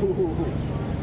You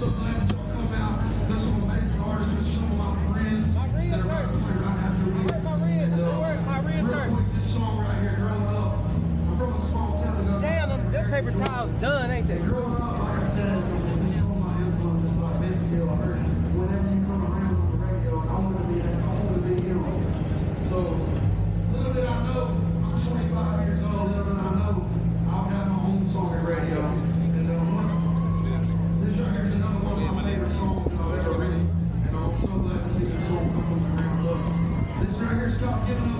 so glad that y'all come out. There's some amazing artists some of my friends my that are about to play right after me. And, uh, my real quick, this song right here, Growing Up. I'm from a small town Damn, them, paper towel's done, ain't they? Growing Up, like I said, this is of my influences, I heard whenever you This right here is called Giving Up.